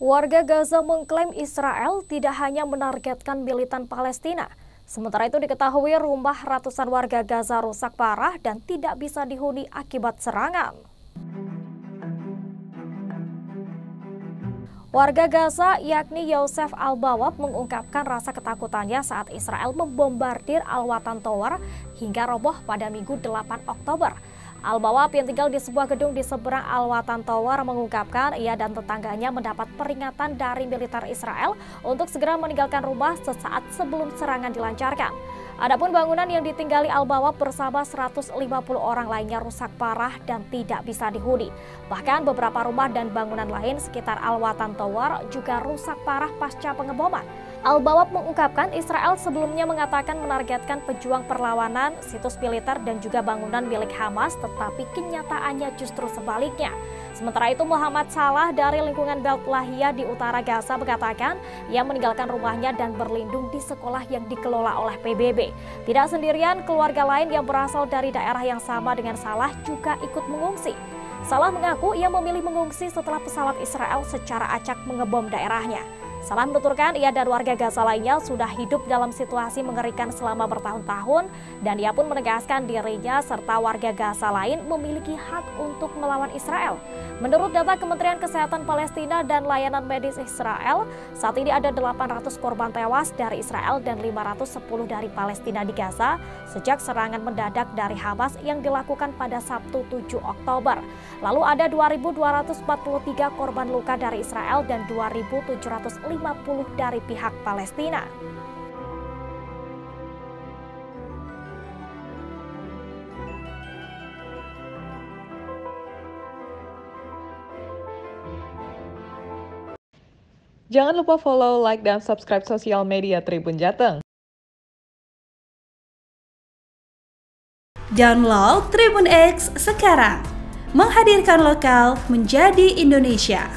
Warga Gaza mengklaim Israel tidak hanya menargetkan militan Palestina. Sementara itu diketahui rumah ratusan warga Gaza rusak parah dan tidak bisa dihuni akibat serangan. Warga Gaza yakni Yosef Al-Bawab mengungkapkan rasa ketakutannya saat Israel membombardir Al-Watan Tower hingga roboh pada Minggu 8 Oktober. Al-Bawab yang tinggal di sebuah gedung di seberang Al-Watan Tower mengungkapkan ia dan tetangganya mendapat peringatan dari militer Israel untuk segera meninggalkan rumah sesaat sebelum serangan dilancarkan. Adapun bangunan yang ditinggali Al-Bawab bersama 150 orang lainnya rusak parah dan tidak bisa dihuni. Bahkan beberapa rumah dan bangunan lain sekitar Al-Watan Tower juga rusak parah pasca pengeboman. Al-Bawab mengungkapkan Israel sebelumnya mengatakan menargetkan pejuang perlawanan, situs militer dan juga bangunan milik Hamas, tetapi kenyataannya justru sebaliknya. Sementara itu Muhammad Salah dari lingkungan Belt Lahia di utara Gaza mengatakan ia meninggalkan rumahnya dan berlindung di sekolah yang dikelola oleh PBB. Tidak sendirian, keluarga lain yang berasal dari daerah yang sama dengan Salah juga ikut mengungsi. Salah mengaku ia memilih mengungsi setelah pesawat Israel secara acak mengebom daerahnya. Salah menuturkan ia dan warga Gaza lainnya sudah hidup dalam situasi mengerikan selama bertahun-tahun dan ia pun menegaskan dirinya serta warga Gaza lain memiliki hak untuk melawan Israel. Menurut data Kementerian Kesehatan Palestina dan Layanan Medis Israel, saat ini ada 800 korban tewas dari Israel dan 510 dari Palestina di Gaza sejak serangan mendadak dari Hamas yang dilakukan pada Sabtu 7 Oktober. Lalu ada 2.243 korban luka dari Israel dan 2.700 50 dari pihak Palestina. Jangan lupa follow, like, dan subscribe sosial media Tribun Jateng. Download Tribun X sekarang, menghadirkan lokal menjadi Indonesia.